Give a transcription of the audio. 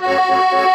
Música